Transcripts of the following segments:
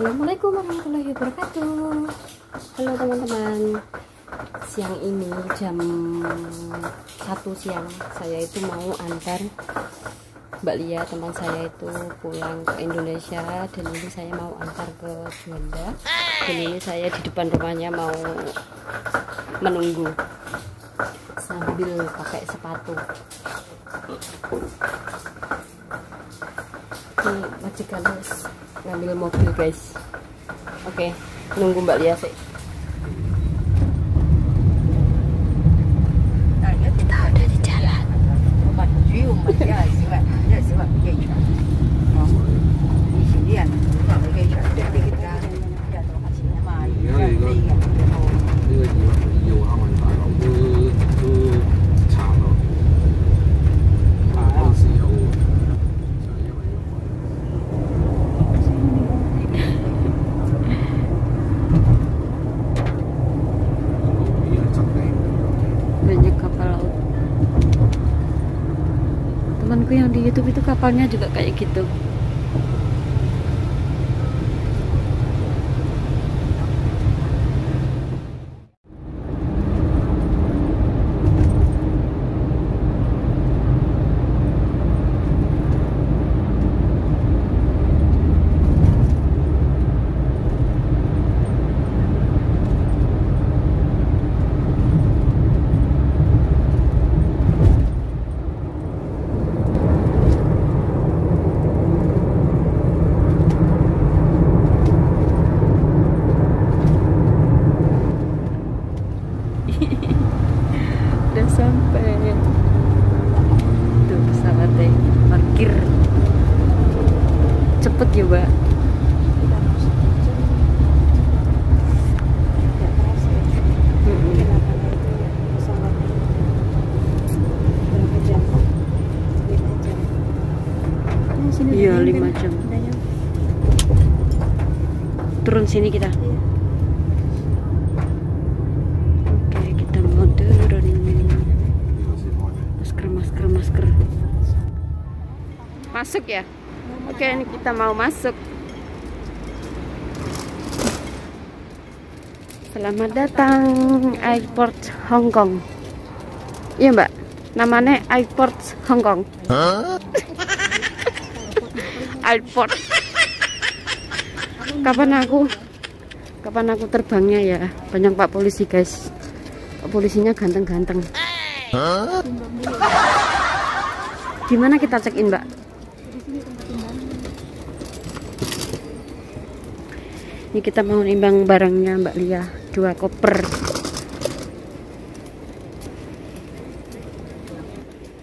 Assalamualaikum warahmatullahi wabarakatuh. Halo teman-teman. Siang ini jam 1 siang Saya itu mau antar Mbak Lia teman saya itu pulang ke Indonesia. Dan ini saya mau antar ke Juanda. Dan ini saya di depan rumahnya mau menunggu Sambil pakai sepatu. Ini majikan ngambil mobil guys. Oke nunggu mbak Lia sih yang di YouTube itu kapalnya juga kayak gitu udah sampai tuh pesawatnya parkir cepet ya mbak? Mm-mm. iya lima jam. turun sini kita. Oke kita mau turun ini. Masker masker masker. Masuk ya oke ini kita mau masuk. Selamat datang airport Hong Kong. Iya mbak. Namanya airport Hong Kong. Airport. Kapan aku? Kapan aku terbangnya ya? Banyak pak polisi guys. Pak polisinya ganteng-ganteng. Gimana kita check in mbak ini kita mau nimbang barangnya mbak Lia dua koper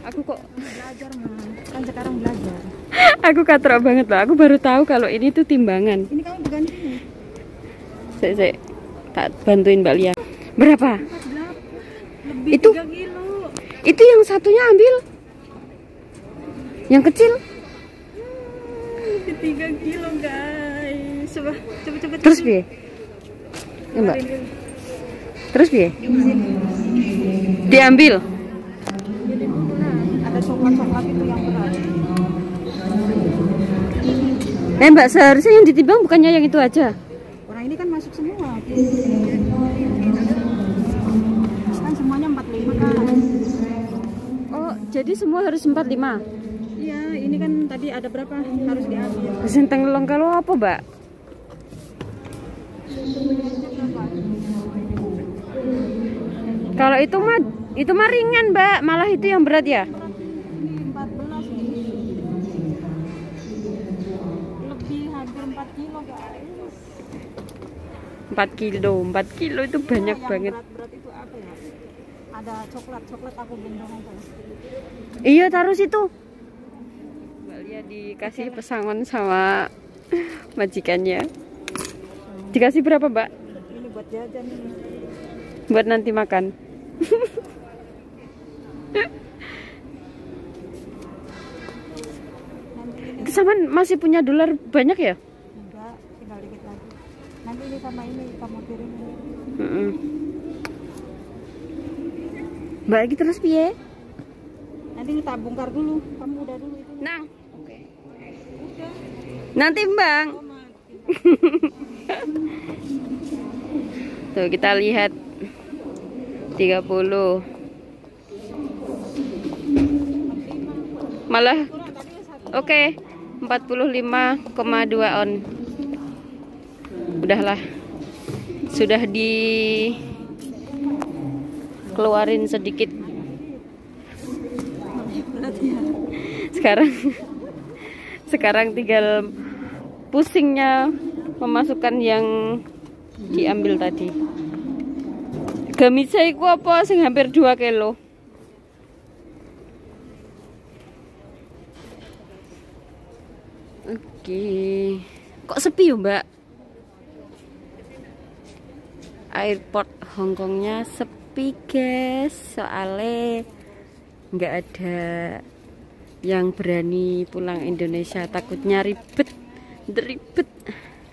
aku kok belajar mah, kan sekarang belajar. aku katrok banget loh aku baru tahu kalau ini tuh timbangan Ini kamu bukan ini. Sik, sik. tak bantuin mbak Lia berapa Lebih Itu- 3 kilo. itu yang satunya ambil yang kecil Lebih 3 kilo guys. Coba, coba, coba. terus piye ya, mbak terus piye diambil nah, ada coklat-coklat itu yang berat. eh mbak seharusnya yang ditimbang bukannya yang itu aja Orang ini kan masuk semua. Kan semuanya 45 kan. oh jadi semua harus 45 Iya, ini kan tadi ada berapa harus diambil. senteng long kalau apa mbak kalau itu mah itu mah ringan mbak malah itu yang berat ya Ini 14 nih. Lebih hampir 4 kilo. 4 kilo 4 kilo itu banyak yang banget Berat-berat itu apa ya? Ada coklat, coklat aku gendong aja. iya taruh situ mbak Lia dikasih pesangon sama majikannya dikasih berapa mbak Ini buat jajan ini. buat nanti makan Nanti sama masih punya dolar banyak ya enggak, tinggal dikit lagi. Nanti ini sama ini kamu kirim. Mm-mm. mbak lagi terus piye Nanti ini tak bongkar dulu. Kamu udah dulu itu. nang nanti mbang Oh, Ma, tinggal Tuh kita lihat. 30 Malah oke. Okay, 45,2 on. Udahlah. Sudah di keluarin sedikit. Sekarang sekarang tinggal pusingnya memasukkan yang diambil tadi. Gamisa iku apa sing hampir 2 kilo? Oke. Kok sepi ya mbak? Airport Hongkongnya sepi guys. Soalnya nggak ada yang berani pulang Indonesia. Takutnya ribet ribet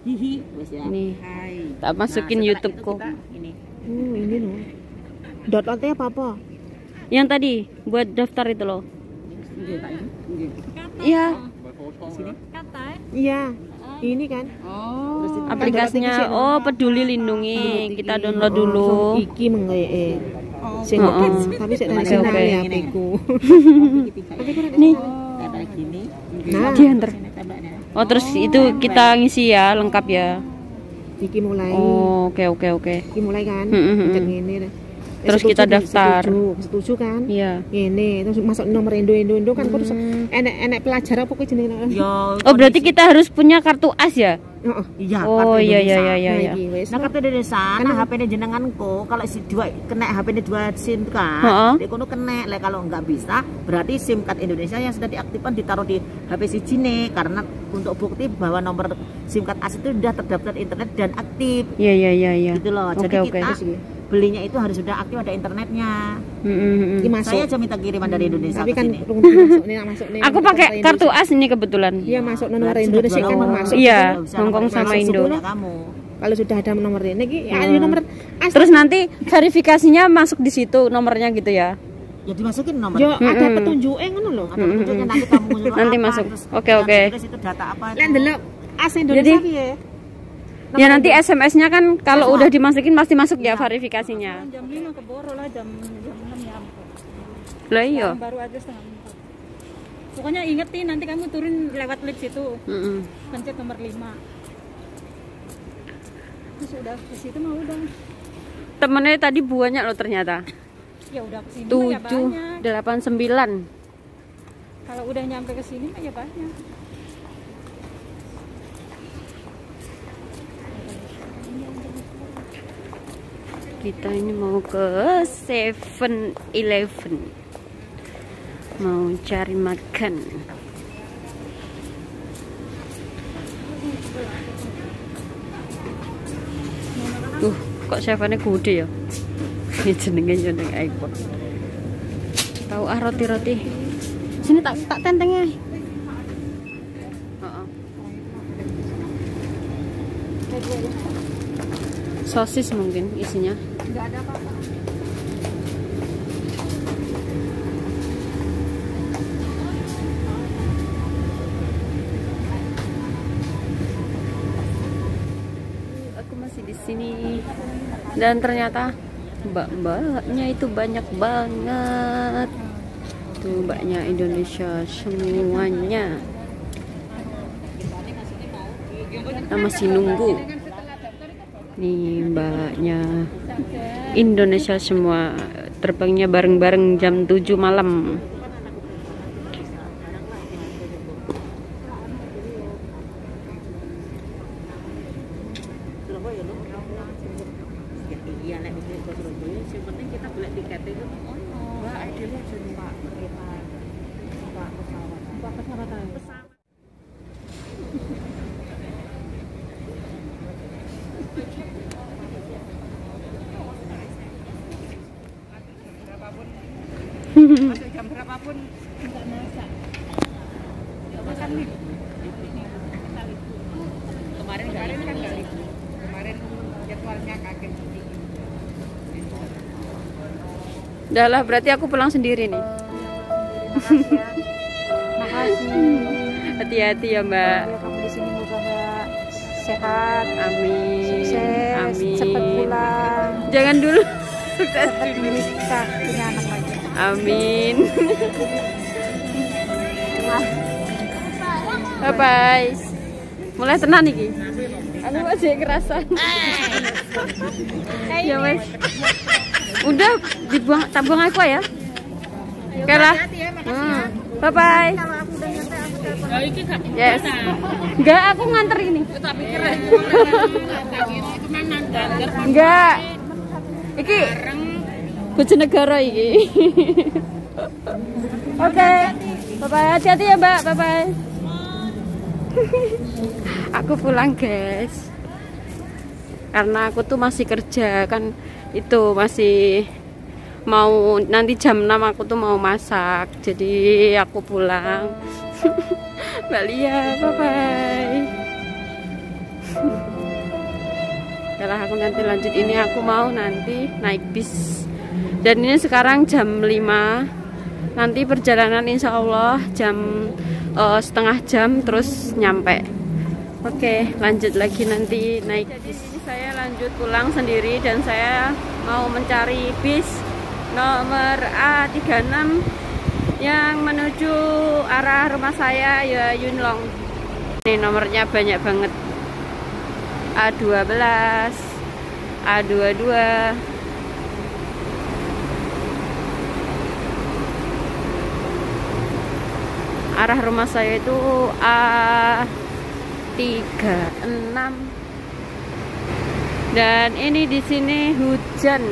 Hihi, ini Hai. tak masukin Nah, itu kita Ini. Hmm, ini loh. Dot dotnya apa apa? yang tadi buat daftar itu loh Nggih, Pak. Nggih. iya Sini. Iya. Ini kan. Oh. Aplikasinya oh peduli lindungi kita download dulu Oh, iki mengee. Sing Oh, oh. tapi saya Oke, tanya oke. okay, HP ku. nih. Nah, diantar Oh terus itu kita ngisi ya lengkap ya iki mulai. oh oke oke oke Iki mulai kan. Hmm, hmm. Pencet ngene. Eh, Terus setuju, kita daftar. Setuju, setuju kan? iya Ngene, terus masuk nomor Indo Indo Indo kan terus Hmm. enek enek pelajar apa kuwi jenenge? Yo. oh berarti kita harus punya kartu as ya Heeh. Iya, oh kartu iya iya Indonesia. iya iya Nah, iya. iki wis. Nah kartu Indonesia, nah HP ini jenenganku kalau si dua kena HP ini dua SIM kan, Heeh. dia kudu kena. Lah kalau nggak bisa, berarti SIM card Indonesia yang sudah diaktifkan ditaruh di HP si Cine karena untuk bukti bahwa nomor SIM card as itu sudah terdaftar internet dan aktif. iya iya iya iya Gitu loh. Jadi kita belinya itu harus sudah aktif ada internetnya. Mm, mm, mm. Masuk. Saya aja minta kiriman dari Indonesia Tapi kan masuk nih masuk nih. aku pakai kartu as ini kebetulan Iya masuk nomor Berarti Indo sudah sih kan masuk. Iya, Hongkong sama Indo. kamu. Kalau sudah ada nomor ini, iki ya Hmm. ini nomor as. terus nanti verifikasinya masuk di situ nomornya gitu ya Ya dimasukin nomor. Yo ada Mm-mm. petunjuknya ngono lho. Ada petunjuknya nanti kamu Nanti apa, masuk. Oke, nanti oke. tulis itu data apa itu. Lek ndelok as Indonesia Jadi- piye? Ya nanti SMS-nya kan kalau udah dimasukin pasti masuk ya verifikasinya. Jam 5 keboro lah jam jam 6 nyampe lah iya. Baru aja setengah empat. Pokoknya ingetin nanti kamu turun lewat lift situ. Mm-mm. pencet nomor 5 terus udah ke situ mah udah. Temennya tadi banyak loh ternyata. Ya udah ke sini mah ya tujuh banyak. delapan sembilan. Kalau udah nyampe ke sini mah ya banyak kita ini mau ke Seven Eleven. Mau cari makan. Uh kok Sevennya gede ya? Ini jenenge jeneng iPhone. Tahu ah roti roti sini tak tak tentengnya. Sosis mungkin isinya sini. Dan ternyata mbak-mbaknya itu banyak banget. Tuh mbaknya Indonesia semuanya. Kita masih nunggu. Nih mbaknya Indonesia semua terbangnya bareng-bareng jam 7 malam Surabaya lu. Ya, Iya, nek wis ke Surabaya, yang penting kita beli tiket itu. Oh, Mbak, idealnya jadi Pak kereta. Pak pesawat. Pak pesawat. Pesawat. Masuk jam berapapun enggak masak. Enggak makan nih. Kemarin kemarin kan enggak libur. Kemarin jadwalnya kaget sedikit. Udah lah, berarti aku pulang sendiri nih. Makasih. Hati-hati ya, Mbak. Ya, kamu di sini moga Mbak sehat, Amin. sukses, Amin. cepat pulang, Jangan dulu. Sukses dulu. menikah. Amin. Bye bye. Mulai tenang nih, Ki. Aku masih kerasan. ya wes. Udah dibuang tabung aku ya. Oke lah. Hmm. Bye bye. Yes. Enggak, aku nganter ini. Enggak. Iki Bojonegoro iki. Oke. Bye bye. Hati-hati ya, Mbak. Bye bye. aku pulang, guys. Karena aku tuh masih kerja kan itu masih mau nanti jam 6 aku tuh mau masak. Jadi aku pulang. Mbak Lia, bye bye. Kalau aku nanti lanjut ini aku mau nanti naik bis. Dan ini sekarang jam 5. Nanti perjalanan insya Allah jam eh, setengah jam terus nyampe. Oke, lanjut lagi nanti naik. Jadi ini saya lanjut pulang sendiri dan saya mau mencari bis nomor A36 yang menuju arah rumah saya ya Yunlong. Ini nomornya banyak banget. A12, A22. Arah rumah saya itu A36. Dan ini di sini hujan.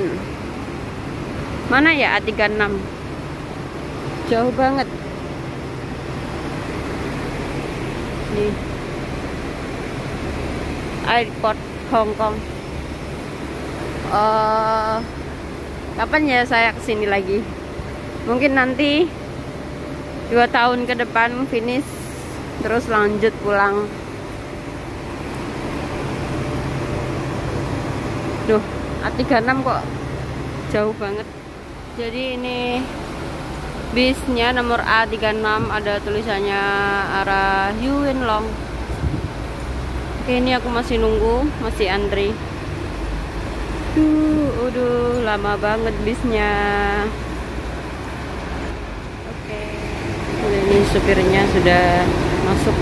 Mana ya A36? Jauh banget. Nih. Airport Hong Kong. Eh, kapan ya saya ke sini lagi? Mungkin nanti dua tahun ke depan finish terus lanjut pulang. Duh, A36 kok jauh banget. Jadi ini bisnya nomor A36 ada tulisannya arah Yuen Long. Oke, ini aku masih nunggu, masih antri. Duh, udah lama banget bisnya. Oke. Udah, Ini supirnya sudah masuk.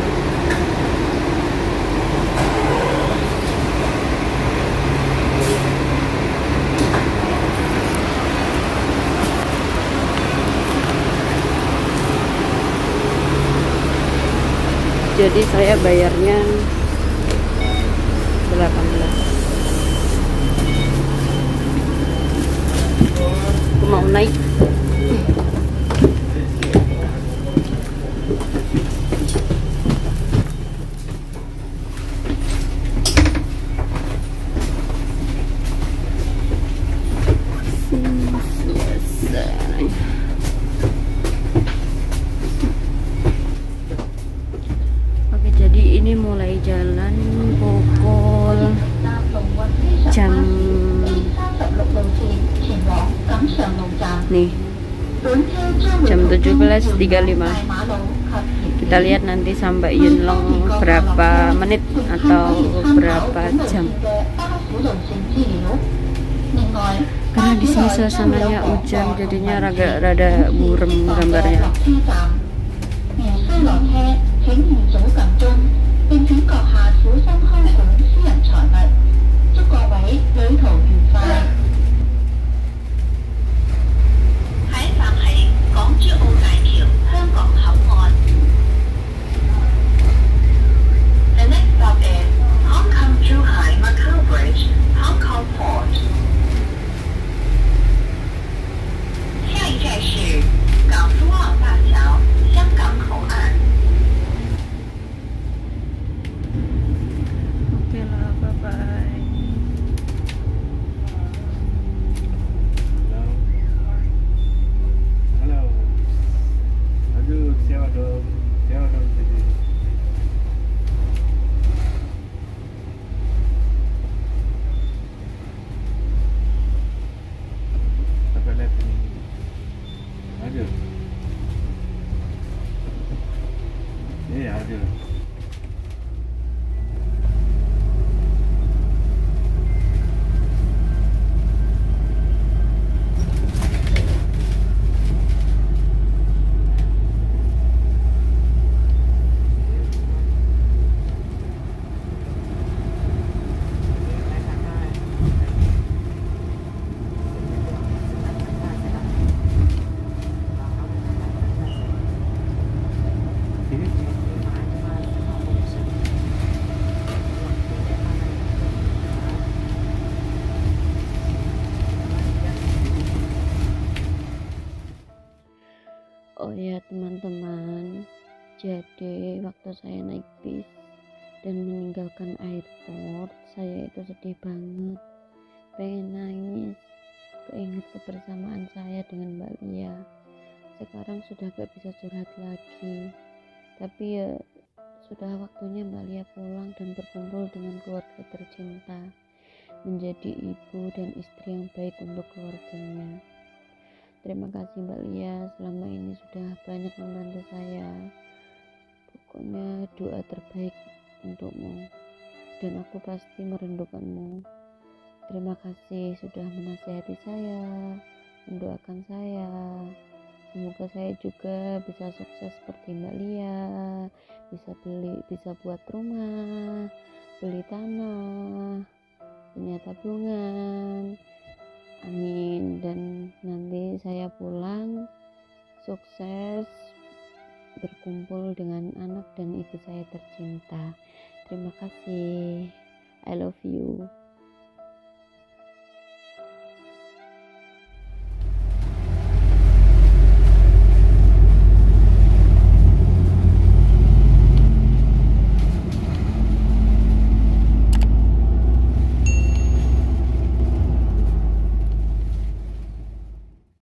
Jadi saya bayarnya 18 Aku mau naik Oke, jadi ini mulai jalan pukul jam nih jam 17.35 kita lihat nanti sampai Yunlong berapa menit atau berapa jam. Karena di sini suasananya hujan jadinya rada rada burem gambarnya coverage, Hong Kong Port. do. Yeah, I do. Berkumpul dengan keluarga tercinta. Menjadi ibu dan istri yang baik untuk keluarganya. Terima kasih Mbak Lia selama ini sudah banyak membantu saya. Pokoknya doa terbaik untukmu dan aku pasti merindukanmu. Terima kasih sudah menasihati saya, mendoakan saya. Semoga saya juga bisa sukses seperti Mbak Lia, bisa beli, bisa buat rumah, beli tanah, punya tabungan. Amin. Dan nanti saya pulang sukses berkumpul dengan anak dan ibu saya tercinta. Terima kasih. I love you.